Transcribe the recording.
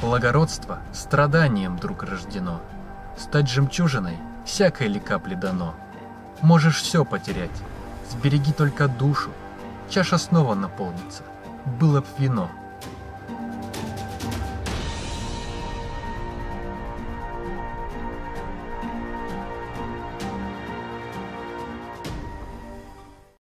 Благородство страданием, друг, рождено. Стать жемчужиной всякой ли капли дано. Можешь все потерять, сбереги только душу, чаша снова наполнится, было б вино.